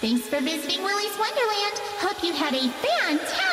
Thanks for visiting Willy's Wonderland. Hope you had a fantastic.